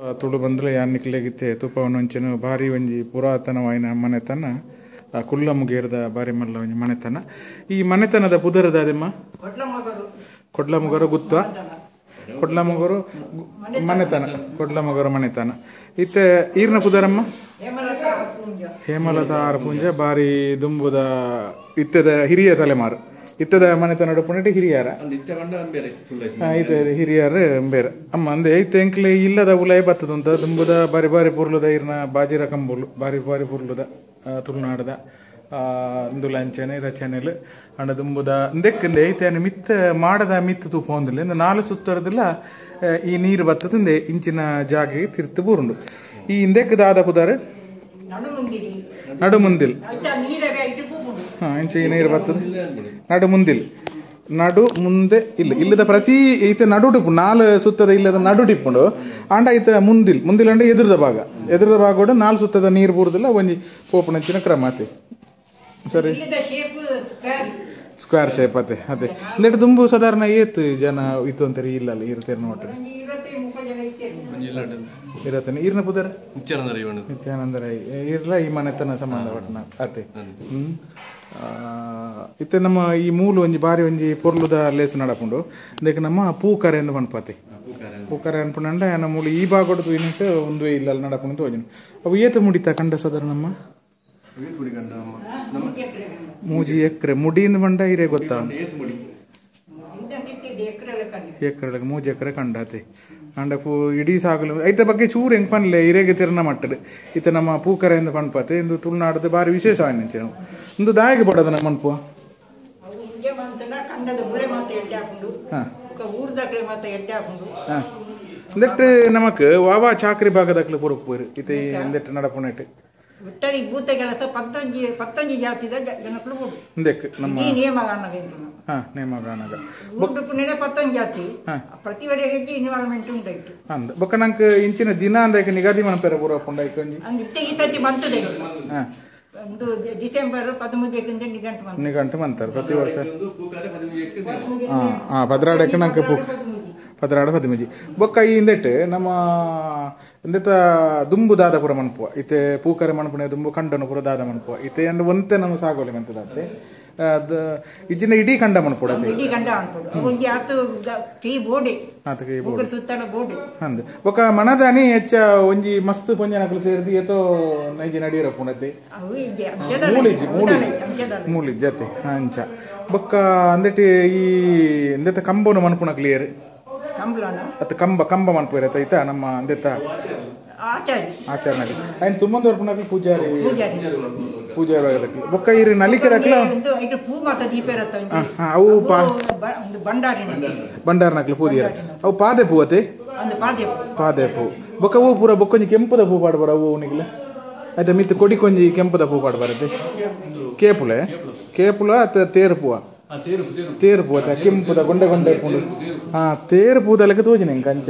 ತುಳು ಬಂದ್ರೆ ಯಾನ್ನಿಕ್ಲೆಗಿತ್ತೆ ತುಪ್ಪವನೊಂಚಿನ ಭಾರಿ ಒಂಜಿ ಪುರಾತನವಾಯಿನ ಮನೆತನ ಕುಲ್ಲ ಮುಗೇರ್ದ ಬಾರಿ ಮಲ್ಲ ಒಂಜಿ ಮನೆತನ. ಈ ಮನೆತನದ ಪುದರದ ಅದೆಮ್ಮ? ಕೊಡ್ಲಮುಗರು. ಗುತ್ತ ಕೊಡ್ಲಮುಗರು ಮನೆತನ. ಕೊಡ್ಲಮುಗರು ಮನೆತನ. ಇತ್ತೆ ಈರ್ನ ಪುದರಮ್ಮ? ಹೇಮಲತಾ ಆರ್ಪುಂಜ ಬಾರಿ ದುಂಬುದ ಇತ್ತೆದ ಹಿರಿಯ ತಲೆಮಾರು. ಇತ್ತದ ಮನೆತನ ಪುನಟಿ ಹಿರಿಯರ. ಐತೆ ಹಿರಿಯರು ಬೇರೆ ಅಮ್ಮ ಅಂದೆ ಐತೆ ಎಂಕ್ಲೆ ಇಲ್ಲದ ಉಲಾಯ್ ಬತ್ತದಂತ ದುಂಬುದ ಬಾರಿ ಬಾರಿ ಪುರ್ಲುದ ಇರ್ನ ಬಾಜಿರ ಕಂಬುಲು ಬಾರಿ ಬಾರಿ ಪುರ್ಲುದ ಆ, ತುಳುನಾಡದ ಇಂದು ಲಂಚನೆ ರಚನೆಲು ಅಂಡ ದುಂಬುದ ಇಂದೆಕ್ಕಂದೆ ಐತೆ ಅನ್ನ ಮಿತ್ತ ಮಾಡದ ಮಿತ್ತ ತೂಪ ಒಂದಿಲ್ಲ ಇಂದ ನಾಲು ಸುತ್ತರದಿಲ್ಲ ಈ ನೀರು ಬತ್ತದಂದೆ ಇಂಚಿನ ಜಾಗೆ ತಿರ್ತು ಬೂರುಂಡು. ಈ ಇಂದೆಕ್ಕದ ಆದ ಪುದಾರೆ? ನಡು ಮುಂದಿಲ್ ಹಾ ಇಂಚಿಗೆ ನೀರು ಬರ್ತದೆ ನಡು ಮುಂದಿಲ್. ನಡು ಮುಂದೆ ಇಲ್ಲ. ಇಲ್ಲದ ಪ್ರತಿ ಈತ ನಡು ಟಿಪ್ಪು, ನಾಲ್ ಸುತ್ತದ ಇಲ್ಲದ ನಡು ಟಿಪ್ಪುಂಡು. ಆಂಡ ಈತ ಮುಂದಿಲ್. ಮುಂದಿಲ್ ಅಂಡ ಎದುರದ ಭಾಗ. ಎದುರದ ಭಾಗ ಕೂಡ ನಾಲ್ ಸುತ್ತದ ನೀರು ಬೂರುದಿಲ್ಲ, ಒಂಜಿ ಪೋಪುನಂಚಿನ ಕ್ರಮ ಆತೆ ಸರಿ. ಸ್ಕ್ವೇರ್ ಶೇಪ್ ಆತೆ ಅದೇ ನೆಟ್ ತುಂಬು ಸಾಧಾರಣ ಏತ್ ಜನ ಇತ್ತು ಅಂತಾರೆ, ಇಲ್ಲ ಅಲ್ಲ ಇರ್ತಾರೆ ನೋಡ್ರಿ ಇರತ್ತೇನೆ ಈರ್ನ ಪುದರ? ನಿತ್ಯಾನಂದ ರೈ ಇರ್ಲ ಈ ಮನೆತನ ಸಂಬಂಧ ಒಟ್ನ ಅತೆ ಹ್ಮ್. ಆ, ಇತ್ತೆ ನಮ್ಮ ಈ ಮೂಲು ಒಂಜಿ ಬಾರಿ ಒಂಜಿ ಪೊರ್ಲುದ ಲೇಸ್ ನಡಪುಂಡು. ಅದಕ್ಕೆ ನಮ್ಮ ಪೂಕರೆ ಎಂದು ಪಣಪಾತೆ ಪೂಕರೆ ಅನ್ಪುಂಡ ನಮ್ಮ ಮೂಲು ಈ ಭಾಗಡ್ ತೂಯಿನಕ್ಕೆ ಒಂದು ಇಲ್ಲ ನಡಪುಂಡು ತೋಜಿನ ಅವು ಏತ ಮುಡಿತ ಕಂಡ ಸದರ ನಮ್ಮ? ಮೂಜಿ ಎಕ್ರೆ. ಮುಡಿಯಿಂದ ಬಂಡ ಇರೇ ಗೊತ್ತಾ ಏತ್ ಮುಡಿ ಇಂದ ನಿಂತಿದ್ದೆ ಎಕರೆಲ್ಲ ಕಣ್ಣು ಎಕರೆಗೆ ಮೂಜಿ ಎಕರೆ ಕಂಡಾತೆ ಅಂಡ ಪೂ ಇಡೀ ಸಾಗಲು ಐತ ಬಗ್ಗೆ ಚೂರು ಹೆಂಗ್ ಪನ್ಲೆ ಇರೇಗೆ ತಿರ್ನ ಮಟ್ಟಡ್ ಇತ ನಮ್ಮ ಪೂಕರೆ ಎಂದು ಪನ್ಪತೆ ಇಂದು ತುಳುನಾಡದ ಬಾರಿ ವಿಶೇಷವಾಯಿನ ನಾವು ಇಂದು ದಾಯಿಗೆ ಬಡದ ನಮ್ಮ ಮನ್ಪುವ ಅವು ಇಂಜೆ ಮಂತನ ಕಂಡದ ಮುಳೆ ಮಾತ ಎಡ್ಡೆ ಹಾಕೊಂಡು ಹಾ. ಊರ್ದಕ್ಲೆ ಮಾತ ಎಡ್ಡೆ ಹಾಕೊಂಡು ಹಾ ಇಂದಟ್ಟು ನಮಕ್ ವಾವಾ ವಿಟ್ಟರಿ ಭೂತ ಕೆಲಸ ಪತ್ತೊಂಜಿ ಪತ್ತೊಂಜಿ ಜಾತಿದ ಜನಕ್ಕಳು ಬೋಡು ಇಂದಕ್ಕೆ ನಮ್ಮ ಈ ನಿಯಮ ಕಾಣಬೇಕು ಹಾ ನೇಮಗಾನಗ ಊರ್ದು ಪುಣ್ಯದ ಪತ್ತೊಂಜಿ ಜಾತಿ. ಪ್ರತಿವರೆ ಹೆಜ್ಜೆ ಇನ್ವಾಲ್ವ್ಮೆಂಟ್ ಉಂಟಾಯ್ತು ಅಂದ ಬೊಕ್ಕ ನಂಗೆ ಇಂಚಿನ ದಿನ ಅಂದಕ್ಕೆ ನಿಗದಿ ಮನಪೆರ ಪೂರ ಪುಂಡ ಇಕ್ಕೊಂಜಿ ಅಂದ್ ಇತ್ತೆ ಈ ಸತಿ ಬಂತದೆ. ಹಾ. ಒಂದು ಡಿಸೆಂಬರ್ ಪದಮೂಜಕ್ಕಿಂತ ನಿಗಂಟು ನಿಗಂಟು ಮಂತಾರೆ ಪ್ರತಿ ವರ್ಷ. ಹಾ ಭದ್ರಾಡಕ್ಕೆ ನಂಗೆ ಪೂಕ್ ಪದ್ರಾಡ ಪದಿಮುಜಿ. ಬೊಕ್ಕ ಈ ಇಂದೆಟ್ ನಮ್ಮ ಇಂದೆತ ದುಂಬು ದಾದ ಪುರ ಮನ್ಪುವ ಇತ್ತೆ ಪೂಕರೆ ಮನ್ಪುನೆ ದುಂಬು ಕಂಡನಪುರ ದಾದ ಮನ್ಪುವ ಇತ್ತೆ ಅಂಡ್ ಒಂತೆ ನಮ್ಮ ಸಾಗೋಲಿ ಮಂತದಾದ್ರೆ ಇಜ್ಜಿನ ಇಡೀ ಕಂಡ ಮನ್ಪುಡತೆ ಇಡೀ ಅನ್ಬೋದು ಒಂಜಿ ಆತು ಕೈ ಬೋಡೆ ಕೀ ಬೋಡಿ ಸುತ್ತಲ ಬೋಡಿ ಅಂದ್ ಬೊಕ್ಕ ಮನದಾನಿ ಹೆಚ್ಚ ಒಂಜಿ ಮಸ್ತ್ ಪೊಂಜನಕಲು ಸೇರಿದಿ ಏತೋ ನೈಜಿ ನಡಿಯರ ಪುಣತೆ. ಮೂಲಿಜಿ ಮೂಲಿಜಿ ಅಂಚದಲ್ಲ ಮೂಲಿ ಜತೆ ಅಂಚ ಬೊಕ್ಕ ಅಂದಟಿ ಈ ಇಂದೆತ ಕಂಬೋನ ಮನ್ಪುಣ ಕ್ಲಿಯರ್. ಕಂಬ್ಳನ? ಅತ್ತ ಕಂಬ ಕಂಬ ಮನ್ಪುರ ಐತ ನಮ್ಮ ಅಂದೆತ್ತ ಆಚಾರಿ ಆಚಾರ್ನಾಗಿ ಆಯ್ನ ತುಂಬೊಂದು ವರ್ಪುನಾಗಿ ಪೂಜಾರಿ ಪೂಜಾರಿ. ಪೂಜಾರಿ ಆಗದಕ್ಕೆ ಬೊಕ್ಕ ಇರು ನಲಿಕೆ ರಕ್ಲ ಪೂ ಮಾತ ದೀಪ ಇರತ್ತ ಅವು ಪಾ ಒಂದು ಭಂಡಾರಿ ಭಂಡಾರನಕ್ಲ ಪೂಜಾರಿ ಅವು ಪಾದೆ ಪೂ ಅತೆ ಪಾದೆ ಪೂ. ಬೊಕ್ಕ ಅವು ಪೂರ ಬೊಕ್ಕೊಂಜಿ ಕೆಂಪದ ಪೂ ಪಾಡ್ಬಾರ ಅವು ಅವನಿಗೆಲ್ಲ ಆಯ್ತಾ ಮಿತ್ತು ಕೊಡಿ ಕೊಂಜಿ ಕೆಂಪದ ಪೂ ಪಾಡ್ಬಾರತ್ತೆ ಕೇಪುಲೆ? ಕೇಪುಲ ಅತ್ತ ತೇರು ಪೂವ? ಆ ತೇರು ತೇರು ತೇರು ಪೂವತ ಕೆಂಪುದ ಗೊಂಡೆ ಗೊಂಡೆ ಪೂಂಡು ಹಾ ತೇರು ಪೂದಲಕ್ಕೆ ತೋಜಿನ ಕಂಚ.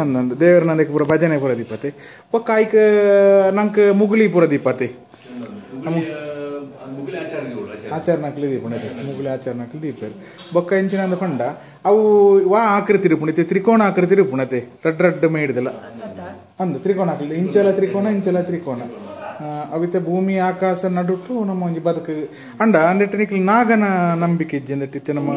ಅಂದಂದು ದೇವರ ನಂದಕ್ಕೆ ಪೂರ ಭಜನೆ ಪೂರ ದೀಪತೆ. ಬೊಕ್ಕ ಆಯ್ಕ ನಂಕ್ ಮುಗುಳಿ ಪೂರ ದೀಪತೆ. ಆಚಾರ ನಕ್ಲಿ ದೀಪುಣತೆ ಮುಗುಳಿ ಆಚಾರ ನಕ್ಲಿ ದೀಪರು ಬೊಕ್ಕ ಎಂಚಿನ ಅಂದ ಪಂಡ ಅವು ವಾ ಆಕೃತಿ ಪುಣಿತೆ ತ್ರಿಕೋಣ ಆಕೃತಿ ಪುಣತೆ ರಡ್ ರಡ್ ಮೇಡ್ದಲ್ಲ. ಅಂದು ತ್ರಿಕೋಣ ಹಾಕಲಿ ಇಂಚಲ ತ್ರಿಕೋಣ ಇಂಚಲ ತ್ರಿಕೋಣ. ಅವಿತೆ ಭೂಮಿ ಆಕಾಶ ನಡುಟ್ಟು ನಮ್ಮ ಒಂಜಿ ಬದುಕು. ಅಂಡ ಅಂದೆಟ್ಟು ನಿಕ್ಲ್ ನಾಗನ ನಂಬಿಕೆ ಇಜ್ಜಿ ಅಂದಟ್ಟಿತ್ತೆ ನಮ್ಮ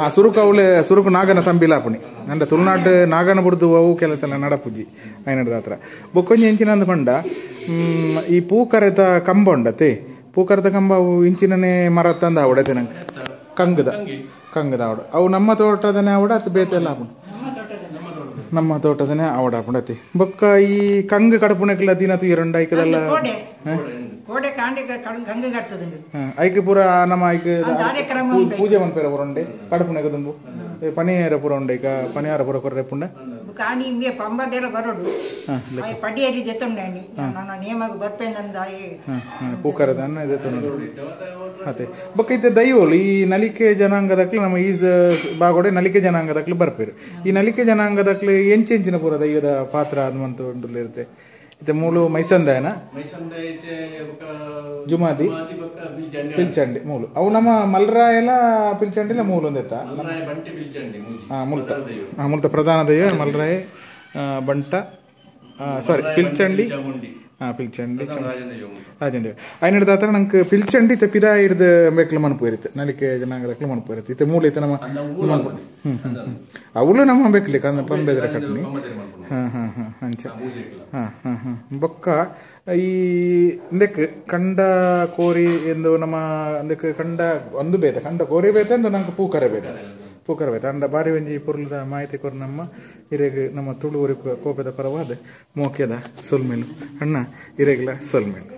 ಹಾ ಸುರುಕು ಅವಳೆ ಸುರುಕು ನಾಗನ ತಂಬಿಲಾಪಣಿ ಅಂಡ ತುಳುನಾಡು ನಾಗನ ಬುಡ್ದು ಅವು ಕೆಲಸ ಎಲ್ಲ ನಡಪುಜಿ ಐನಡ್ದ ಹತ್ರ. ಬೊಕ್ಕೊಂಜಿ ಎಂಚಿನ ಅಂದ ಪಂಡ ಈ ಈ ಪೂಕರೆತ ಕಂಬ ಉಂಡತೆ ಪೂಕರೆತ ಕಂಬ ಅವು ಇಂಚಿನನೆ ಮರ ತಂದ ಅವಡತೆ ನಂಗೆ. ಕಂಗದ. ಕಂಗದ ಅವಡ ಅವು ನಮ್ಮ ತೋಟದನೆ ಅವಡ ಅದು ಬೇತೆ ಹಾಕೊಂಡು ನಮ್ಮ ತೋಟದನೆ ಅವಡ ಆಪುಂಡತಿ ಬೊಕ್ಕ ಈ ಕಂಗ್ ಕಡಪುಣಕ್ಲ ದಿನ ತು ಎರೊಂಡ ಐಕದಲ್ಲ ಕೋಡೆ. ಕೋಡೆ ಗಂಗೆ ಕಟ್ತದುಂಡು ಐಕೆ ಪೂರ ನಮ್ಮ ಐಕೆ ಪೂಜೆ ಮನ್ಪೇರ ಪೂರ ಉಂಡೆ ಕಡಪುಣಕ್ಕೆ ಪನಿಯರ ಪೂರ ಉಂಡೆ ಈಗ ಪನಿಯಾರ ಪೂರ ಕೊರ್ರೆ ಪುಂಡ ಕಾಣಿ ಇಮ್ಮೆ ಪಂಬದೆಲ್ಲ ಬರೋಡು ಆಯ್ ಪಡಿಯಲ್ಲಿ ದೆತ್ತೊಂಡೆ ನನ್ನ ನೇಮಗ ಬರ್ಪೇನಂದ ಆಯ್ ಪೂಕರದ ಅನ್ನ ಇದೆ ತೊಂದು ಅದೇ ಬೊಕ್ಕ ಇತ್ತೆ ದೈವೋಲು ಈ ನಲಿಕೆ ಜನಾಂಗದಕ್ಲು ನಮ್ಮ ಈ ಬಾಗೋಡೆ ನಲಿಕೆ ಜನಾಂಗದಕ್ಲು ಬರ್ಪೇರು. ಈ ನಲಿಕೆ ಜನಾಂಗದಕ್ಲು ಎಂಚೆಂಚಿನ ಪೂರ ದೈವದ ಪಾತ್ರ ಒಂದು ಇರುತ್ತೆ. ಇತ್ತೆ ಮೂಲು ಮೈಸಂದಾಯನ? ಮೈಸಂದ ಐತೆ ಬೊಕ್ಕ ಜುಮಾದಿ. ಮಾದಿ ಬೊಕ್ಕ ಬಿಲ್ಜಂಡಿ ಪಿಲ್ಚಂಡಿ ಮೂಲು. ಅವು ನಮ್ಮ ಮಲ್ರಾಯಲ ಪಿಲ್ಚಂಡಿಲ ಮೂಲು ಒಂದೆತ್ತ ಮಲ್ರಾಯ ಬಂಟಿ ಬಿಲ್ಜಂಡಿ ಮೂಜಿ. ಹಾಂ ಮುಲ್ತ. ಹಾಂ ಮುಲ್ತ. ಪ್ರಧಾನ ದೈವ ಮಲ್ರಾಯಿ ಆ, ಬಂಟ ಸಾರಿ ಪಿಲ್ಚಂಡಿ ಚಾಮುಂಡಿ ಹಾಂ ಪಿಲ್ಚಂಡಿ ರಾಜೇಂದ್ರ ಯೋಗ ಅದೇ ಐನಡ್ ದಾತ್ರ ನಂಗೆ ಪಿಲ್ಚಂಡಿ ಇತ್ತೆ ಪಿದಾ ಹಿಡ್ದು ಬೇಕ್ಲ ಮನಪು ಇರುತ್ತೆ. ನಲಿಕೆ ಜನಾಂಗದಕ್ಲು ಮನಪು ಇರುತ್ತೆ. ಇತ್ತೆ ಮೂಲೆ ಇತ್ತೆ ನಮ್ಮ ಹ್ಮ್ ಹ್ಮ್ ಹ್ಮ್. ಅವಳು ಅಂಚ. ಹಾಂ ಹಾಂ ಹಾಂ ಬೊಕ್ಕ ಈ ಅಂದಕ್ಕೆ ಕಂಡ ಕೋರಿ ಎಂದು ನಮ್ಮ ಅಂದಕ್ಕೆ ಕಂಡ ಒಂದು ಬೇತೆ ಕಂಡ ಕೋರಿ ಬೇತೆ ಎಂದು ನಂಗೆ ಪೂಕರ ಬೇತೆ ಪೂಕರ ಬೇತೆ ಅಂದ ಬಾರಿ ಒಂಜಿ ಪುರ್ಲದ ಮಾಹಿತಿ ಕೊರ ನಮ್ಮ ಇರೆಗೆ ನಮ್ಮ ತುಳುವರಿ ಕೋಪದ ಪರವಾದ ಮೋಕ್ಯದ ಸೊಲ್ಮೇಲು. ಅಣ್ಣ ಇರೆಗ್ಲ ಸೊಲ್ಮೇಲು.